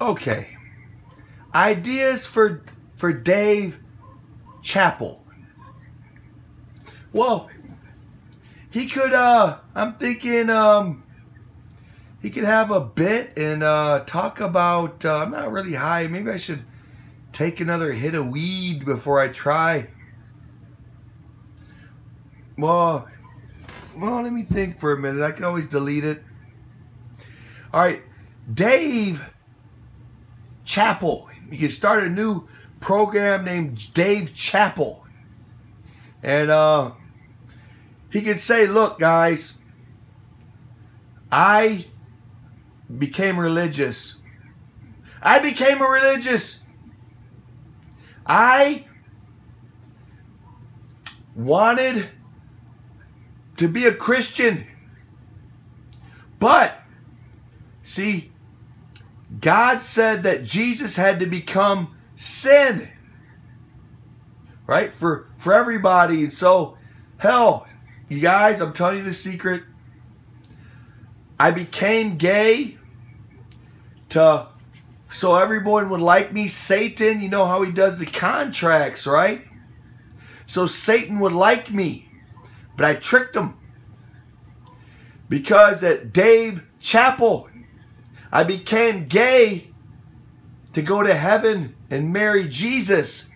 Okay. Ideas for for Dave Chappelle. Well, he could uh I'm thinking um he could have a bit and uh talk about uh, I'm not really high. Maybe I should take another hit of weed before I try. Well, well, let me think for a minute. I can always delete it. All right, Dave Chappelle. You can start a new program named Dave Chappelle. And uh, he could say, look, guys, I became religious. I became a religious. I wanted to be a Christian. But, see, God said that Jesus had to become sin. Right? For for everybody. And so, hell, you guys, I'm telling you the secret. I became gay to so everyone would like me. Satan, you know how he does the contracts, right? So Satan would like me. But I tricked him. Because at Dave Chappelle, I became gay to go to heaven and marry Jesus.